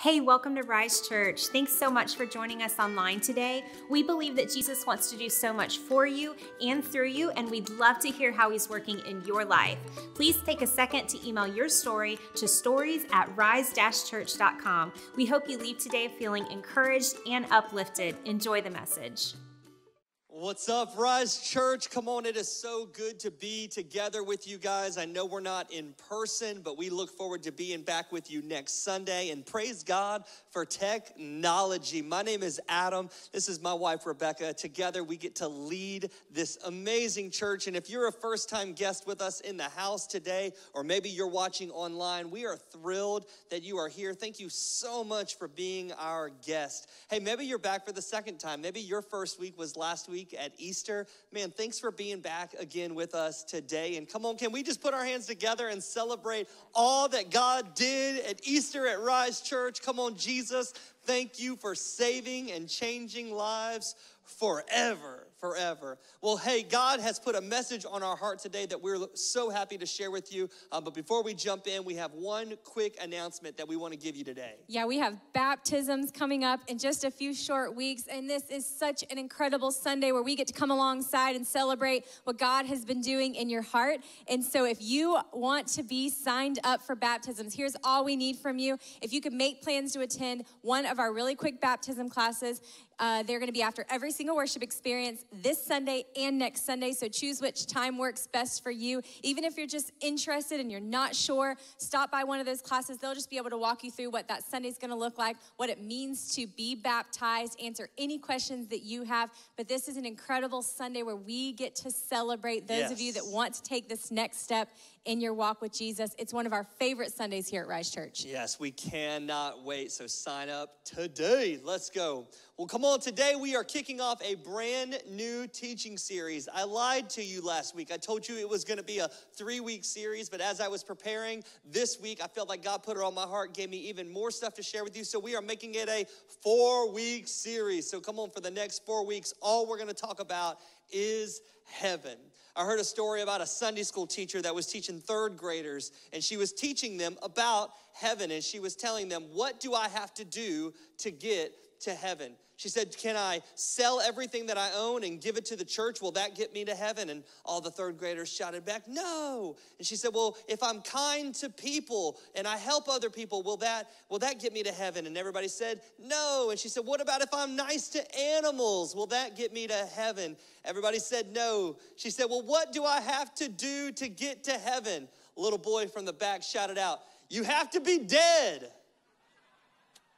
Hey, welcome to Rise Church. Thanks so much for joining us online today. We believe that Jesus wants to do so much for you and through you, and we'd love to hear how he's working in your life. Please take a second to email your story to stories at rise church.com. We hope you leave today feeling encouraged and uplifted. Enjoy the message. What's up, Rise Church? Come on, it is so good to be together with you guys. I know we're not in person, but we look forward to being back with you next Sunday. And praise God for technology. My name is Adam. This is my wife, Rebecca. Together, we get to lead this amazing church. And if you're a first time guest with us in the house today, or maybe you're watching online, we are thrilled that you are here. Thank you so much for being our guest. Hey, maybe you're back for the second time. Maybe your first week was last week week at Easter. Man, thanks for being back again with us today. And come on, can we just put our hands together and celebrate all that God did at Easter at Rise Church? Come on, Jesus, thank you for saving and changing lives forever forever. Well, hey, God has put a message on our heart today that we're so happy to share with you. Uh, but before we jump in, we have one quick announcement that we want to give you today. Yeah, we have baptisms coming up in just a few short weeks. And this is such an incredible Sunday where we get to come alongside and celebrate what God has been doing in your heart. And so if you want to be signed up for baptisms, here's all we need from you. If you could make plans to attend one of our really quick baptism classes, uh, they're going to be after every single worship experience this Sunday and next Sunday. So choose which time works best for you. Even if you're just interested and you're not sure, stop by one of those classes. They'll just be able to walk you through what that Sunday is going to look like, what it means to be baptized, answer any questions that you have. But this is an incredible Sunday where we get to celebrate those yes. of you that want to take this next step in your walk with Jesus. It's one of our favorite Sundays here at Rise Church. Yes, we cannot wait. So sign up today. Let's go. Well, come on. Today we are kicking off a brand new teaching series. I lied to you last week. I told you it was going to be a three week series, but as I was preparing this week, I felt like God put it on my heart, gave me even more stuff to share with you. So we are making it a four week series. So come on, for the next four weeks, all we're going to talk about is heaven. I heard a story about a Sunday school teacher that was teaching third graders, and she was teaching them about heaven, and she was telling them, What do I have to do to get to heaven? She said, Can I sell everything that I own and give it to the church? Will that get me to heaven? And all the third graders shouted back, No. And she said, Well, if I'm kind to people and I help other people, will that, will that get me to heaven? And everybody said, No. And she said, What about if I'm nice to animals? Will that get me to heaven? Everybody said, No. She said, Well, what do I have to do to get to heaven? A little boy from the back shouted out, You have to be dead.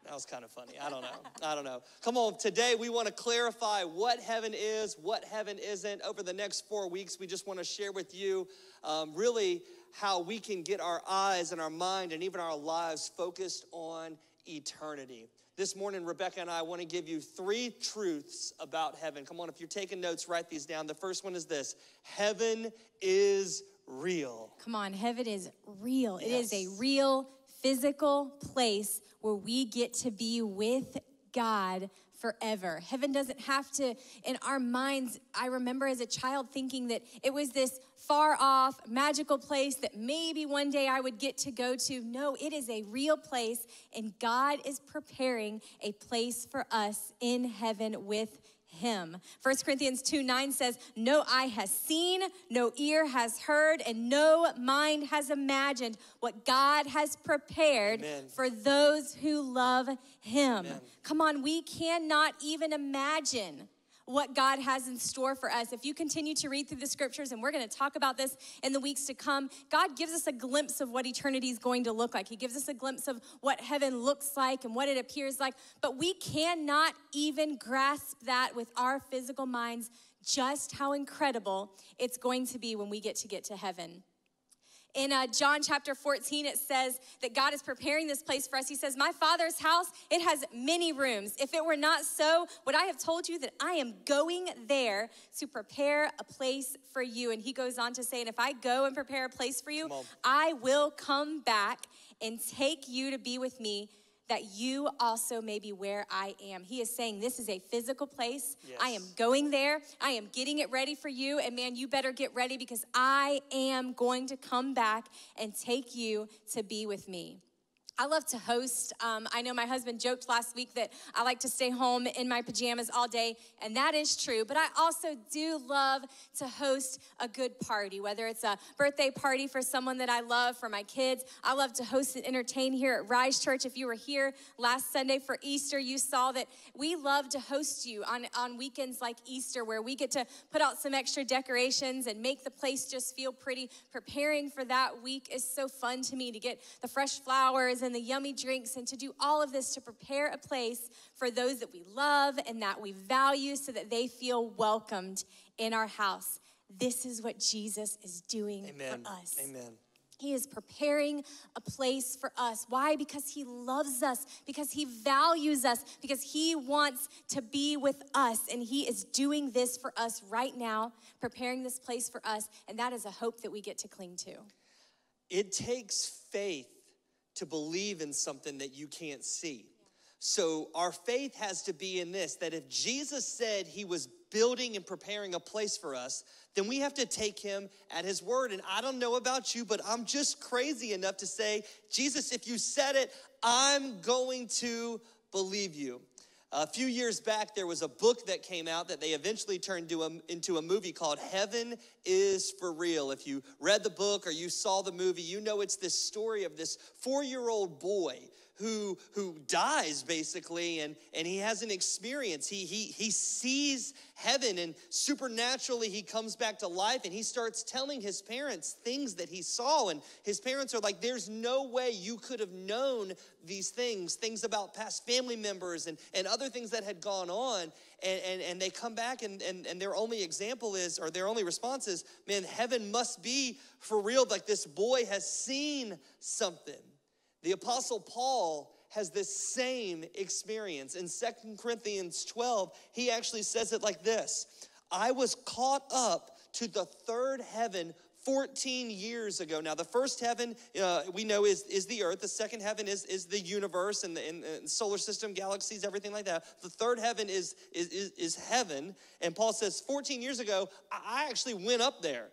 That was kind of funny. I don't know. I don't know. Come on, today we want to clarify what heaven is, what heaven isn't. Over the next four weeks, we just want to share with you um, really how we can get our eyes and our mind and even our lives focused on eternity. This morning, Rebecca and I want to give you three truths about heaven. Come on, if you're taking notes, write these down. The first one is this Heaven is real. Come on, heaven is real. Yes. It is a real physical place where we get to be with God forever. Heaven doesn't have to, in our minds, I remember as a child thinking that it was this far off, magical place that maybe one day I would get to go to. No, it is a real place, and God is preparing a place for us in heaven with him. 1 Corinthians 2 9 says, No eye has seen, no ear has heard, and no mind has imagined what God has prepared Amen. for those who love him. Amen. Come on, we cannot even imagine what God has in store for us. If you continue to read through the scriptures, and we're going to talk about this in the weeks to come, God gives us a glimpse of what eternity is going to look like. He gives us a glimpse of what heaven looks like and what it appears like, but we cannot even grasp that with our physical minds just how incredible it's going to be when we get to get to heaven. In uh, John chapter 14, it says that God is preparing this place for us. He says, My Father's house, it has many rooms. If it were not so, would I have told you that I am going there to prepare a place for you? And he goes on to say, And if I go and prepare a place for you, I will come back and take you to be with me that you also may be where I am. He is saying, This is a physical place. Yes. I am going there. I am getting it ready for you. And man, you better get ready because I am going to come back and take you to be with me. I love to host. Um, I know my husband joked last week that I like to stay home in my pajamas all day, and that is true. But I also do love to host a good party, whether it's a birthday party for someone that I love, for my kids. I love to host and entertain here at Rise Church. If you were here last Sunday for Easter, you saw that we love to host you on, on weekends like Easter, where we get to put out some extra decorations and make the place just feel pretty. Preparing for that week is so fun to me to get the fresh flowers and the yummy drinks and to do all of this to prepare a place for those that we love and that we value so that they feel welcomed in our house. This is what Jesus is doing Amen. for us. Amen. He is preparing a place for us. Why? Because He loves us, because He values us, because He wants to be with us. And He is doing this for us right now, preparing this place for us. And that is a hope that we get to cling to. It takes faith to believe in something that you can't see. So our faith has to be in this that if Jesus said he was building and preparing a place for us, then we have to take him at his word. And I don't know about you, but I'm just crazy enough to say, Jesus, if you said it, I'm going to believe you. A few years back, there was a book that came out that they eventually turned into a, into a movie called Heaven is for Real. If you read the book or you saw the movie, you know it's this story of this four year old boy who, who dies basically and, and he has an experience. He, he, he sees heaven and supernaturally he comes back to life and he starts telling his parents things that he saw. And his parents are like, There's no way you could have known these things, things about past family members and, and other things that had gone on. And, and, and they come back and, and, and their only example is, or their only response is, Man, heaven must be for real. Like this boy has seen something. The Apostle Paul has this same experience. In Second Corinthians 12, he actually says it like this I was caught up to the third heaven 14 years ago. Now, the first heaven uh, we know is, is the earth. The second heaven is, is the universe and the and, and solar system, galaxies, everything like that. The third heaven is, is, is, heaven. And Paul says, 14 years ago, I actually went up there.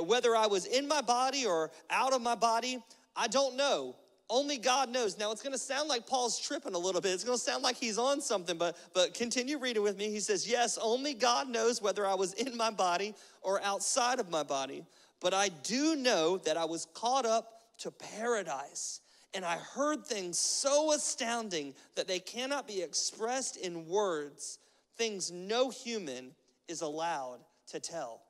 Whether I was in my body or out of my body, I don't know. Only God knows. Now it's going to sound like Paul's tripping a little bit. It's going to sound like he's on something, but but continue reading with me. He says, "Yes, only God knows whether I was in my body or outside of my body, but I do know that I was caught up to paradise." And I heard things so astounding that they cannot be expressed in words, things no human is allowed to tell.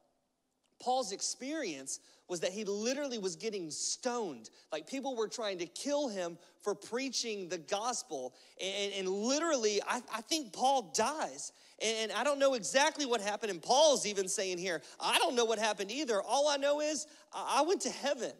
Paul's experience was that he literally was getting stoned. Like people were trying to kill him for preaching the gospel. And, and literally, I, I, think Paul dies. And, and I don't know exactly what happened. And Paul's even saying here, I don't know what happened either. All I know is I went to heaven.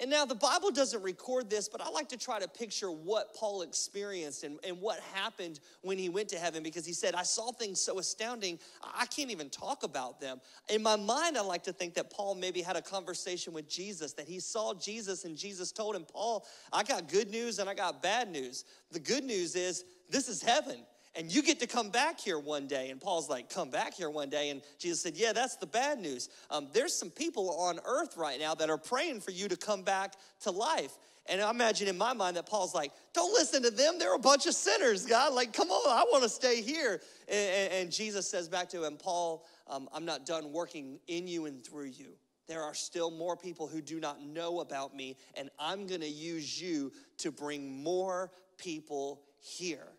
And now the Bible doesn't record this, but I like to try to picture what Paul experienced and, and what happened when he went to heaven because he said, I saw things so astounding, I can't even talk about them. In my mind, I like to think that Paul maybe had a conversation with Jesus, that he saw Jesus and Jesus told him, Paul, I got good news and I got bad news. The good news is this is heaven and you get to come back here one day. And Paul's like, come back here one day. And Jesus said, yeah, that's the bad news. Um, there's some people on earth right now that are praying for you to come back to life. And I imagine in my mind that Paul's like, don't listen to them. They're a bunch of sinners, God. Like, come on, I want to stay here. And, and, and, Jesus says back to him, Paul, um, I'm not done working in you and through you. There are still more people who do not know about me, and I'm going to use you to bring more people here.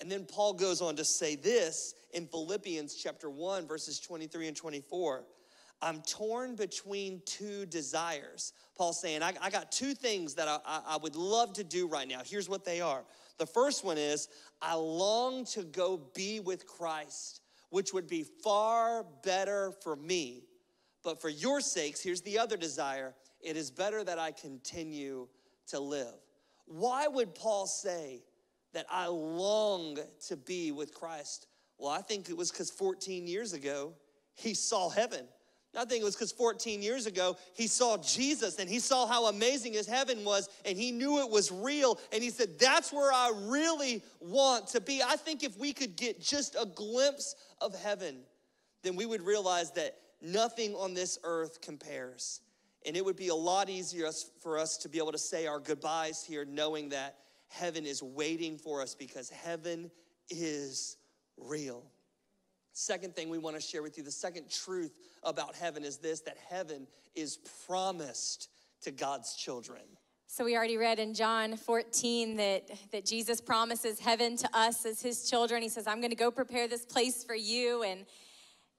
And then Paul goes on to say this in Philippians chapter 1, verses 23 and 24. I'm torn between two desires. Paul's saying, I, I got two things that I, I, I would love to do right now. Here's what they are. The first one is, I long to go be with Christ, which would be far better for me. But for your sakes, here's the other desire it is better that I continue to live. Why would Paul say, that I long to be with Christ? Well, I think it was because 14 years ago, he saw heaven. I think it was because 14 years ago, he saw Jesus and he saw how amazing his heaven was and he knew it was real. And he said, That's where I really want to be. I think if we could get just a glimpse of heaven, then we would realize that nothing on this earth compares. And it would be a lot easier for us to be able to say our goodbyes here, knowing that heaven is waiting for us because heaven is real. Second thing we want to share with you, the second truth about heaven is this that heaven is promised to God's children. So we already read in John 14 that, that Jesus promises heaven to us as his children. He says, I'm going to go prepare this place for you. And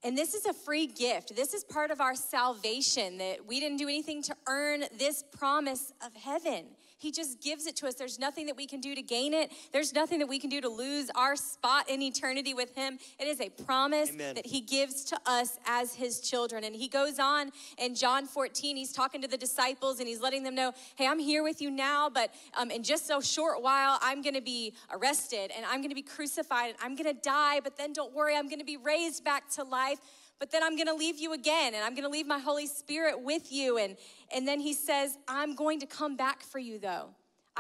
and this is a free gift. This is part of our salvation that we didn't do anything to earn this promise of heaven. He just gives it to us. There's nothing that we can do to gain it. There's nothing that we can do to lose our spot in eternity with Him. It is a promise Amen. that He gives to us as His children. And He goes on in John 14, He's talking to the disciples and He's letting them know, hey, I'm here with you now, but um, in just a short while, I'm going to be arrested and I'm going to be crucified and I'm going to die, but then don't worry, I'm going to be raised back to life but then I'm going to leave you again and I'm going to leave my Holy Spirit with you. And, and then he says, I'm going to come back for you though.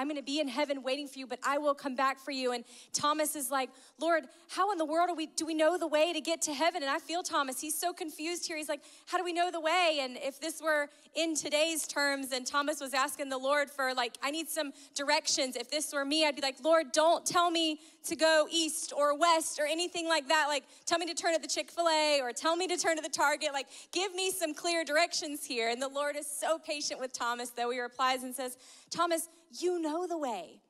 I'm going to be in heaven waiting for you, but I will come back for you. And Thomas is like, Lord, how in the world we, do we know the way to get to heaven? And I feel Thomas, he's so confused here. He's like, how do we know the way? And if this were in today's terms, and Thomas was asking the Lord for, like, I need some directions. If this were me, I'd be like, Lord, don't tell me to go east or west or anything like that. Like, tell me to turn at the Chick fil A or tell me to turn to the Target. Like, give me some clear directions here. And the Lord is so patient with Thomas, though he replies and says, Thomas, you know the way.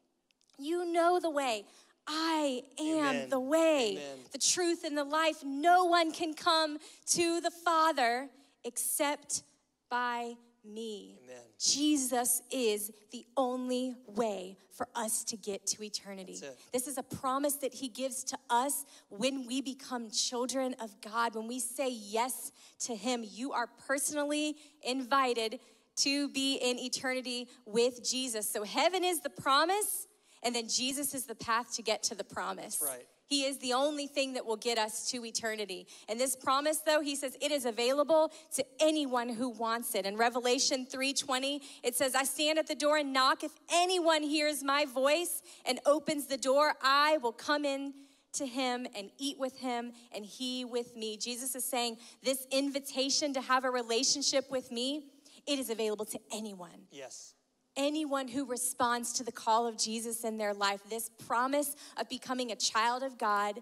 You know the way. I am Amen. the way, Amen. the truth, and the life. No one can come to the Father except by me. Amen. Jesus is the only way for us to get to eternity. This is a promise that He gives to us when we become children of God. When we say yes to Him, you are personally invited to be in eternity with Jesus. So heaven is the promise, and then Jesus is the path to get to the promise. That's right. He is the only thing that will get us to eternity. And this promise though, he says it is available to anyone who wants it. In Revelation 3:20, it says, "I stand at the door and knock. If anyone hears my voice and opens the door, I will come in to him and eat with him and he with me." Jesus is saying, this invitation to have a relationship with me, it is available to anyone. Yes anyone who responds to the call of Jesus in their life, this promise of becoming a child of God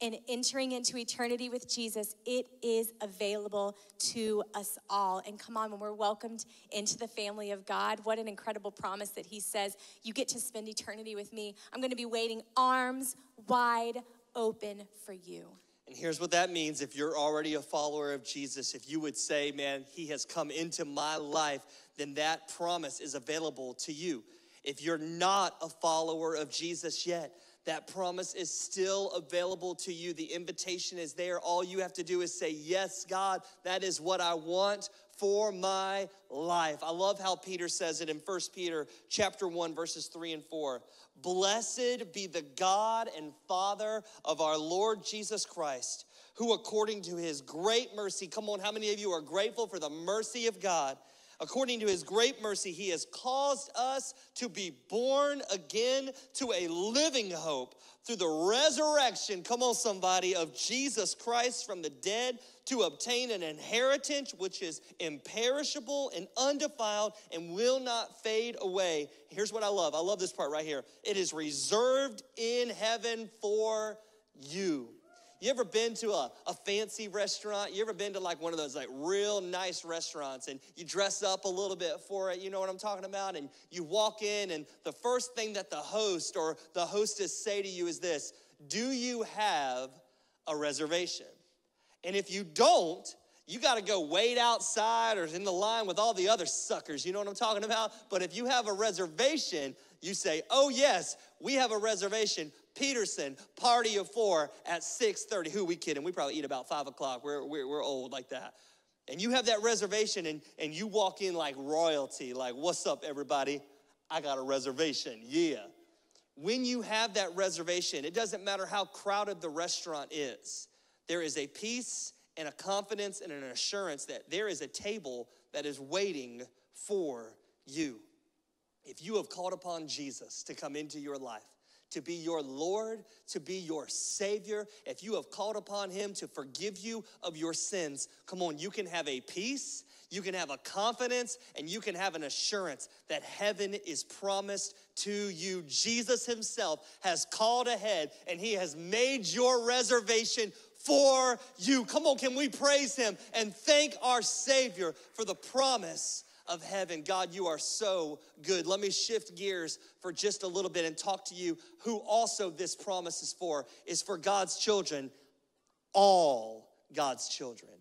and entering into eternity with Jesus, it is available to us all. And come on, when we're welcomed into the family of God, what an incredible promise that He says, You get to spend eternity with me. I'm going to be waiting arms wide open for you. And here's what that means if you're already a follower of Jesus, if you would say, Man, He has come into my life then that promise is available to you. If you're not a follower of Jesus yet, that promise is still available to you. The invitation is there. All you have to do is say, Yes, God, that is what I want for my life. I love how Peter says it in 1 Peter chapter 1 verses 3 and 4. Blessed be the God and Father of our Lord Jesus Christ, who according to his great mercy, come on, how many of you are grateful for the mercy of God? According to his great mercy, he has caused us to be born again to a living hope through the resurrection, come on, somebody, of Jesus Christ from the dead to obtain an inheritance which is imperishable and undefiled and will not fade away. Here's what I love I love this part right here. It is reserved in heaven for you. You ever been to a, a fancy restaurant? You ever been to like one of those like real nice restaurants and you dress up a little bit for it? You know what I'm talking about? And you walk in, and the first thing that the host or the hostess say to you is this Do you have a reservation? And if you don't, you got to go wait outside or in the line with all the other suckers. You know what I'm talking about? But if you have a reservation, you say, "Oh yes, we have a reservation. Peterson, party of four at 6.30. Who we kidding? We probably eat about 5 o'clock. We're, we're, we're old like that. And you have that reservation and, and you walk in like royalty, like, what's up, everybody? I got a reservation. Yeah. When you have that reservation, it doesn't matter how crowded the restaurant is, there is a peace and a confidence and an assurance that there is a table that is waiting for you. If you have called upon Jesus to come into your life, to be your Lord, to be your Savior, if you have called upon Him to forgive you of your sins, come on, you can have a peace, You can have a confidence and you can have an assurance that heaven is promised to you. Jesus Himself has called ahead and He has made your reservation for you. Come on, can we praise Him and thank our Savior for the promise of heaven. God, you are so good. Let me shift gears for just a little bit and talk to you who also this promise is for is for God's children, all God's children,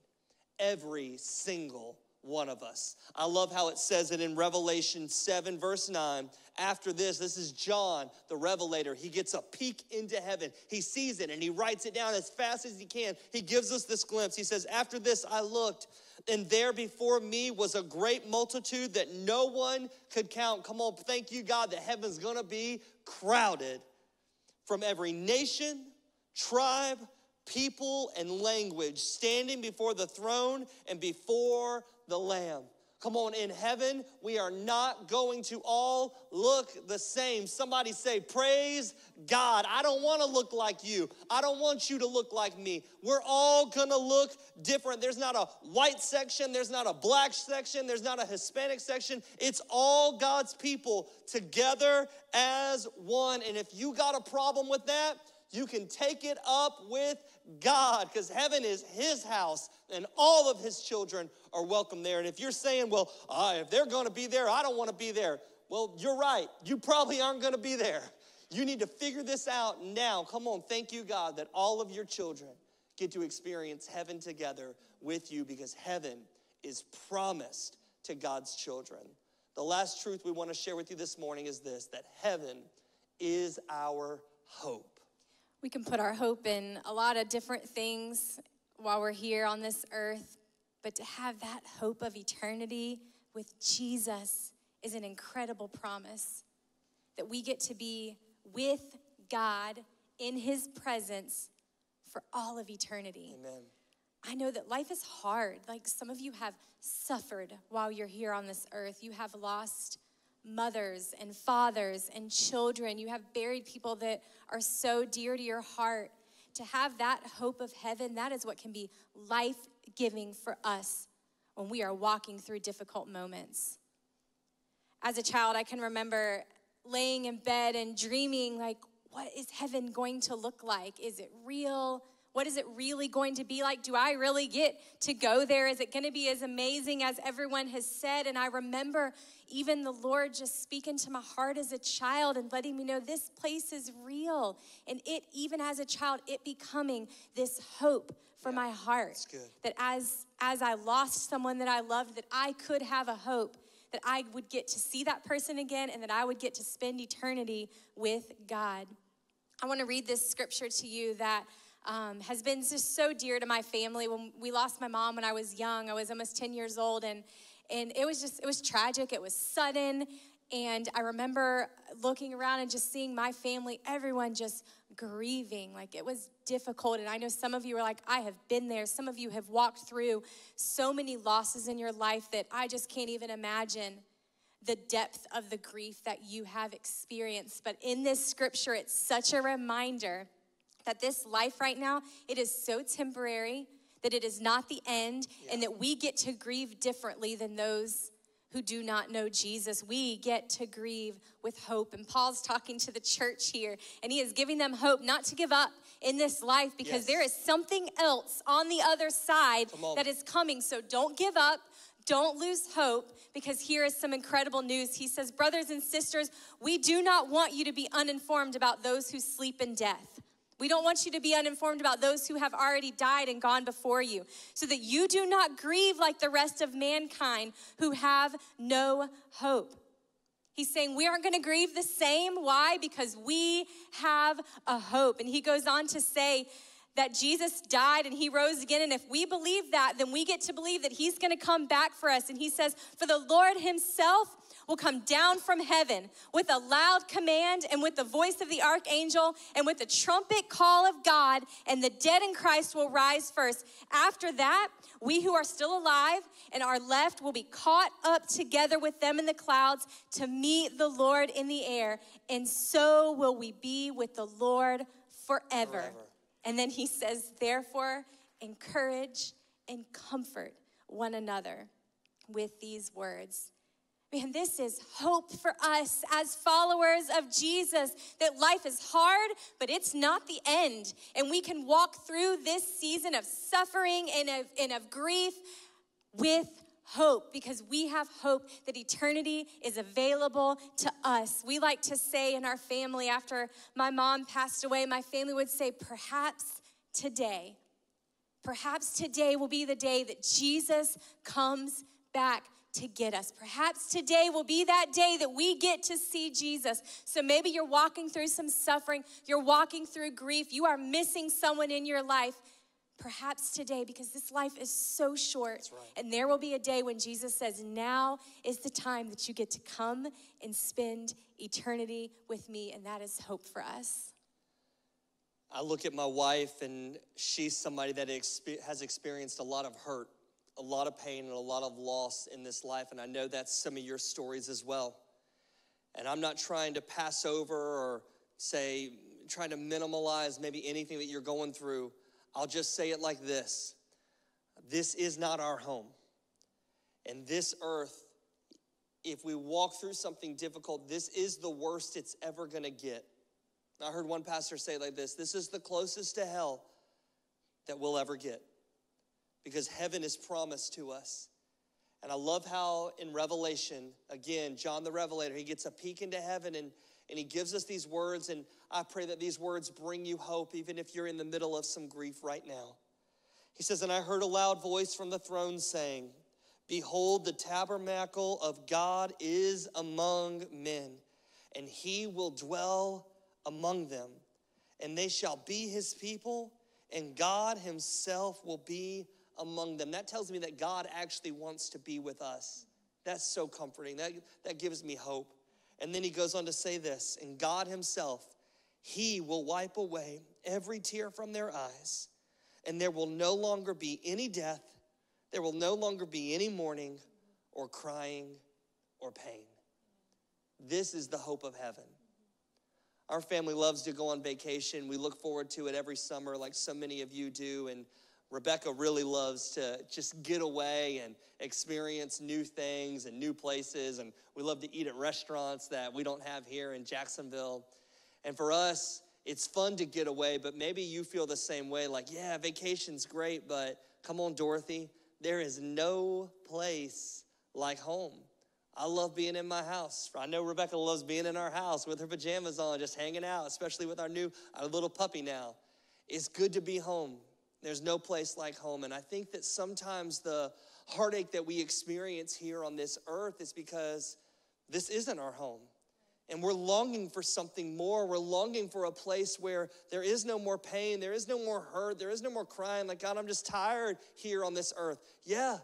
every single one of us. I love how it says it in Revelation 7, verse 9. After this, this is John, the revelator. He gets a peek into heaven. He sees it and he writes it down as fast as he can. He gives us this glimpse. He says, After this, I looked, and there before me was a great multitude that no one could count. Come on, thank you, God, that heaven's gonna be crowded from every nation, tribe, people, and language standing before the throne and before the Lamb. Come on, in heaven, we are not going to all look the same. Somebody say, Praise God. I don't want to look like you. I don't want you to look like me. We're all gonna look different. There's not a white section, there's not a black section, there's not a Hispanic section. It's all God's people together as one. And if you got a problem with that, you can take it up with God because heaven is His house and all of His children are welcome there. And if you're saying, well, uh, if they're going to be there, I don't want to be there. Well, you're right. You probably aren't going to be there. You need to figure this out now. Come on, thank you, God, that all of your children get to experience heaven together with you because heaven is promised to God's children. The last truth we want to share with you this morning is this that heaven is our hope. We can put our hope in a lot of different things while we're here on this earth, but to have that hope of eternity with Jesus is an incredible promise that we get to be with God in His presence for all of eternity. Amen. I know that life is hard. Like some of you have suffered while you're here on this earth. You have lost mothers and fathers and children. You have buried people that are so dear to your heart. To have that hope of heaven, that is what can be life giving for us when we are walking through difficult moments. As a child, I can remember laying in bed and dreaming, like, what is heaven going to look like? Is it real? What is it really going to be like? Do I really get to go there? Is it going to be as amazing as everyone has said? And I remember even the Lord just speaking to my heart as a child and letting me know this place is real. And it, even as a child, it becoming this hope for Yeah, my heart. That as as I lost someone that I loved, that I could have a hope that I would get to see that person again and that I would get to spend eternity with God. I want to read this scripture to you that um, has been just so dear to my family. When we lost my mom when I was young, I was almost 10 years old, and and it was just it was tragic. It was sudden, and I remember looking around and just seeing my family, everyone just grieving. Like it was difficult, and I know some of you are like, I have been there. Some of you have walked through so many losses in your life that I just can't even imagine the depth of the grief that you have experienced. But in this scripture, it's such a reminder that this life right now, it is so temporary, that it is not the end, and that we get to grieve differently than those who do not know Jesus. We get to grieve with hope. And Paul's talking to the church here, and he is giving them hope not to give up in this life because Yes. there is something else on the other side that is coming. So don't give up. Don't lose hope because here is some incredible news. He says, Brothers and sisters, we do not want you to be uninformed about those who sleep in death. We don't want you to be uninformed about those who have already died and gone before you, so that you do not grieve like the rest of mankind who have no hope. He's saying we aren't going to grieve the same. Why? Because we have a hope. And he goes on to say that Jesus died and he rose again. And if we believe that, then we get to believe that he's going to come back for us. And he says, For the Lord himself will come down from heaven with a loud command and with the voice of the archangel and with the trumpet call of God, and the dead in Christ will rise first. After that, we who are still alive and are left will be caught up together with them in the clouds to meet the Lord in the air, and so will we be with the Lord forever. Forever. And then he says, therefore, encourage and comfort one another with these words. Man, this is hope for us as followers of Jesus that life is hard, but it's not the end. And we can walk through this season of suffering and of, and of grief with hope because we have hope that eternity is available to us. We like to say in our family, after my mom passed away, my family would say, perhaps today, perhaps today will be the day that Jesus comes back to get us. Perhaps today will be that day that we get to see Jesus. So maybe you're walking through some suffering, you're walking through grief, you are missing someone in your life. Perhaps today, because this life is so short, right. and there will be a day when Jesus says, Now is the time that you get to come and spend eternity with me, and that is hope for us. I look at my wife, and she's somebody that has experienced a lot of hurt a lot of pain and a lot of loss in this life, and I know that's some of your stories as well. And I'm not trying to pass over or say, trying to minimalize maybe anything that you're going through. I'll just say it like this This is not our home. And this earth, if we walk through something difficult, this is the worst it's ever gonna get. I heard one pastor say like this this is the closest to hell that we'll ever get because heaven is promised to us. And I love how in Revelation, again, John the Revelator, he gets a peek into heaven and, and he gives us these words. And I pray that these words bring you hope, even if you're in the middle of some grief right now. He says, And I heard a loud voice from the throne saying, Behold, the tabernacle of God is among men, and he will dwell among them, and they shall be his people, and God himself will be among them. That tells me that God actually wants to be with us. That's so comforting. That, that gives me hope. And then he goes on to say this and God himself, he will wipe away every tear from their eyes, and there will no longer be any death, there will no longer be any mourning or crying or pain. This is the hope of heaven. Our family loves to go on vacation. We look forward to it every summer, like so many of you do. And Rebecca really loves to just get away and experience new things and new places. And we love to eat at restaurants that we don't have here in Jacksonville. And for us, it's fun to get away, but maybe you feel the same way like, yeah, vacation's great, but come on, Dorothy, there is no place like home. I love being in my house. I know Rebecca loves being in our house with her pajamas on, just hanging out, especially with our new, our little puppy now. It's good to be home. There's no place like home. And I think that sometimes the heartache that we experience here on this earth is because this isn't our home. And we're longing for something more. We're longing for a place where there is no more pain, there is no more hurt, there is no more crying. Like, God, I'm just tired here on this earth. Yeah,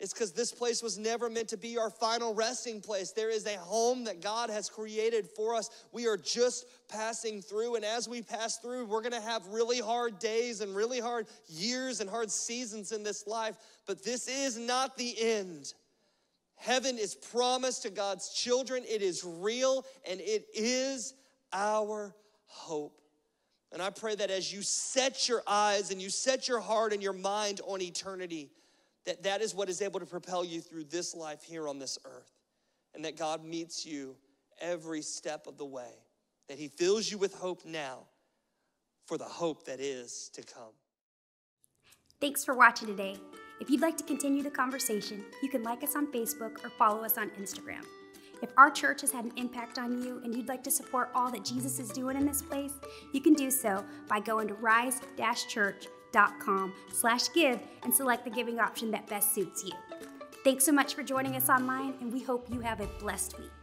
it's because this place was never meant to be our final resting place. There is a home that God has created for us. We are just passing through. And as we pass through, we're going to have really hard days and really hard years and hard seasons in this life. But this is not the end. Heaven is promised to God's children, it is real, and it is our hope. And I pray that as you set your eyes and you set your heart and your mind on eternity, that that is what is able to propel you through this life here on this earth. And that God meets you every step of the way. That He fills you with hope now for the hope that is to come. Thanks for watching today. If you'd like to continue the conversation, you can like us on Facebook or follow us on Instagram. If our church has had an impact on you and you'd like to support all that Jesus is doing in this place, you can do so by going to rise-church.com com slash give and select the giving option that best suits you. Thanks so much for joining us online, and we hope you have a blessed week.